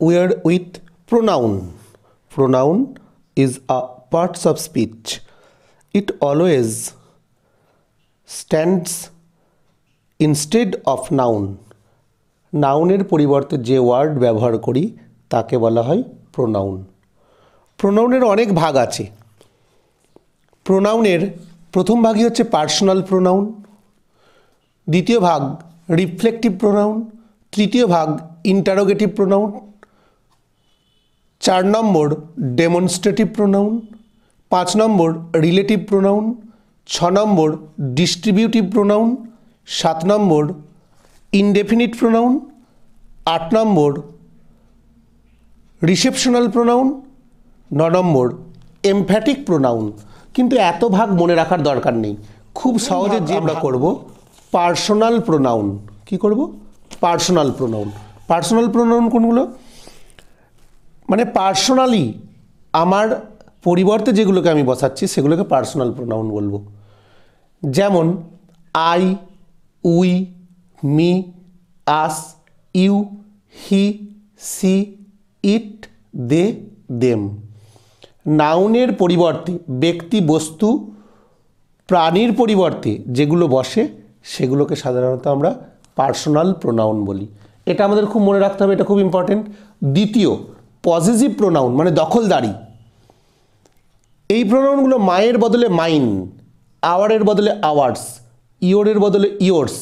We are with pronoun. Pronoun is a parts of speech. It always stands instead of noun. নাউনের পরিবর্তে যে word ব্যবহার করি, তাকে বলা হয় প্রোনাউন প্রোনাউনের অনেক ভাগ আছে প্রোনাউনের প্রথম ভাগই হচ্ছে পার্সোনাল প্রোনাউন দ্বিতীয় ভাগ রিফ্লেকটিভ প্রোনাউন তৃতীয় ভাগ ইন্টারোগেটিভ প্রোনাউন চার নম্বর ডেমনস্ট্রেটিভ প্রোনাউন পাঁচ নম্বর রিলেটিভ প্রোনাউন ছ নম্বর ডিস্ট্রিবিউটিভ প্রোনাউন সাত নম্বর ইনডেফিনিট প্রোনাউন আট নম্বর রিসেপশনাল প্রোনাউন ন নম্বর এমফ্যাটিক প্রোনাউন কিন্তু এত ভাগ মনে রাখার দরকার নেই। খুব সহজে যে আমরা করব পার্সোনাল প্রোনাউন কি করব? পার্সোনাল প্রোনাউন পার্সোনাল প্রোনাউন কোনগুলো? মানে পার্সোনালি আমার পরিবর্তে যেগুলোকে আমি বসাচ্ছি, সেগুলোকে পার্সোনাল প্রোনাউন বলব। যেমন, I, we, me, us, you, he, she, it, they, them. নাউনের পরিবর্তে ব্যক্তি, বস্তু, প্রাণীর পরিবর্তে যেগুলো বসে, সেগুলোকে সাধারণত আমরা পার্সোনাল প্রোনাউন বলি। এটা আমাদের খুব মনে রাখতে হবে, এটা খুব ইম্পর্টেন্ট দ্বিতীয় পজিটিভ প্রোনাউন মানে দখলদারি। এই প্রোনাউনগুলো মায়ের বদলে মাইন আওয়ারের বদলে আওয়ার্স ইয়োরের বদলে ইয়োর্স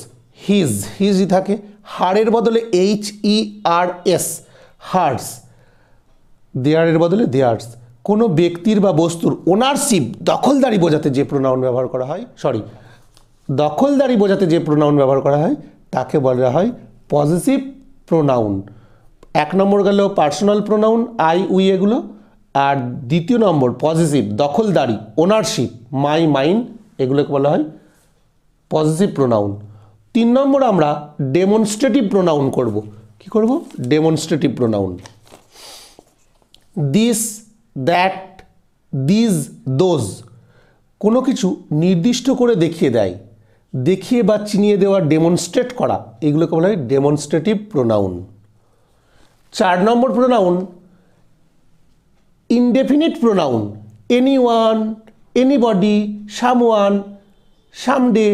হিজ হিজই থাকে হারের বদলে H E R S hers দেয়ারের বদলে দেয়ার্স কোনো ব্যক্তির বা বস্তুর ওনারশিপ দখলদারি বোঝাতে যে প্রোনাউন ব্যবহার করা হয় সরি দখলদারি বোঝাতে যে প্রোনাউন ব্যবহার করা হয় তাকে বলা হয় পজিটিভ প্রোনাউন এক নম্বর গেল পার্সোনাল প্রোনাউন আই উই এগুলো। আর দ্বিতীয় নম্বর পজিটিভ দখলদারি ওনারশিপ মাই মাইন্ড এগুলোকে বলা হয় পজিটিভ প্রোনাউন তিন নম্বর আমরা ডেমনস্ট্রেটিভ প্রোনাউন করব। কি করব? Demonstrative pronoun this that these those কোনো কিছু নির্দিষ্ট করে দেখিয়ে দেয়। দেখিয়ে বা চিনিয়ে দেওয়া ডেমনস্ট্রেট করা, এগুলোকে বলা হয় ডেমনস্ট্রেটিভ প্রোনাউন চার নম্বর pronoun indefinite pronoun any one anybody someone someday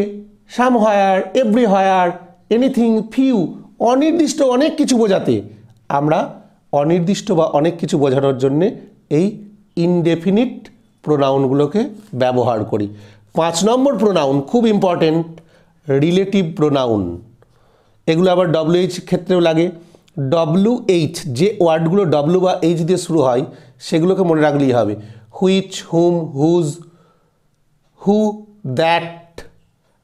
some higher every higher anything few অনির্দিষ্ট অনেক কিছু বোঝাতে। আমরা অনির্দিষ্ট বা অনেক কিছু বোঝানোর জন্যে এই ইনডেফিনিট প্রোনাউনগুলোকে ব্যবহার করি। পাঁচ নম্বর প্রোনাউন খুব ইম্পর্টেন্ট রিলেটিভ প্রোনাউন এগুলো আবার ডব্লিউএইচ ক্ষেত্রেও লাগে। ডব্লিউ এইচ যে ওয়ার্ডগুলো ডব্লিউ বা এইচ দিয়ে শুরু হয়, সেগুলোকে মনে রাখলেই হবে। Which whom whose who that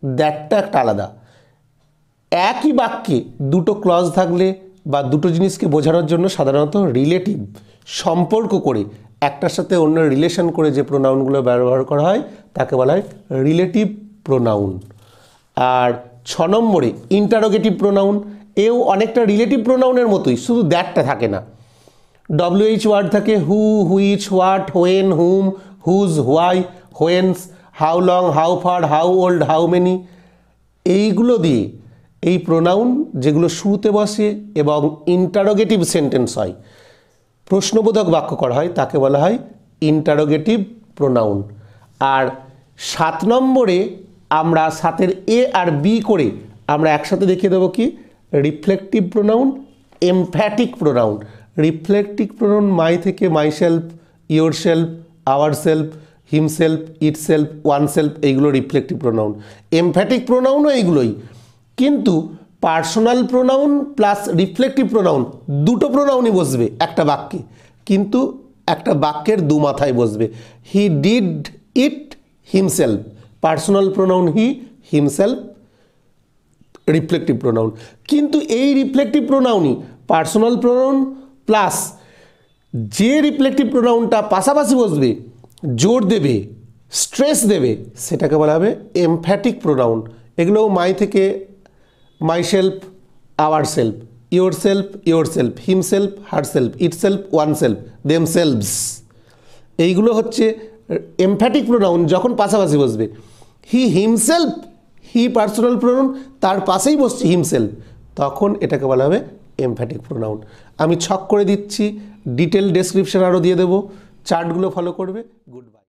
দ্যাটটা একটা আলাদা। একই বাক্যে দুটো ক্লজ থাকলে বা দুটো জিনিসকে বোঝানোর জন্য সাধারণত রিলেটিভ সম্পর্ক করে একটার সাথে অন্য রিলেশন করে যে প্রোনাউনগুলো ব্যবহার করা হয়, তাকে বলা হয় রিলেটিভ প্রোনাউন আর ছ নম্বরে ইন্টারোগেটিভ প্রোনাউন এও অনেকটা রিলেটিভ প্রোনাউনের মতোই, শুধু দ্যাটটা থাকে না। ডব্লিউএইচ ওয়ার্ড থাকে who which what when whom whose why whence how long how far how old how many এইগুলো দিয়ে এই প্রোনাউন যেগুলো শুরুতে বসে এবং ইন্টারোগেটিভ সেন্টেন্স হয় প্রশ্নবোধক বাক্য করা হয়, তাকে বলা হয় ইন্টারোগেটিভ প্রোনাউন আর সাত নম্বরে আমরা সাতের এ আর বি করে আমরা একসাথে দেখিয়ে দেবো কি? Reflective pronoun emphatic pronoun reflective pronoun my থেকে myself yourself ourself himself itself oneself এইগুলো রিফ্লেকটিভ প্রোনাউন এমফ্যাটিক প্রোনাউনও এইগুলোই। কিন্তু personal pronoun plus reflective pronoun, দুটো প্রোনাউনই বসবে, একটা বাক্যে। কিন্তু একটা বাক্যের দু মাথায় বসবে। He did it himself personal pronoun he himself reflexive pronoun. কিন্তু এই রিফ্লেকটিভ প্রোনাউনই পার্সোনাল প্রোনাউন প্লাস যে রিফ্লেকটিভ প্রোনাউনটা পাশাপাশি বসবে, জোর দেবে, স্ট্রেস দেবে, সেটাকে বলা হবে এমফ্যাটিক প্রোনাউন। এগুলো মাই থেকে myself ourself yourself yourself himself herself itself oneself themselves এইগুলো হচ্ছে এমফ্যাটিক প্রোনাউন যখন পাশাপাশি বসবে। He himself he personal pronoun তার পাশেই বসছে হিমসেলফ তখন এটাকে বলা হবে এমফ্যাটিক প্রোনাউন আমি ছক করে দিচ্ছি ডিটেল ডেসক্রিপশন আরও দিয়ে দেবো। চার্টগুলো ফলো করবে। Good bye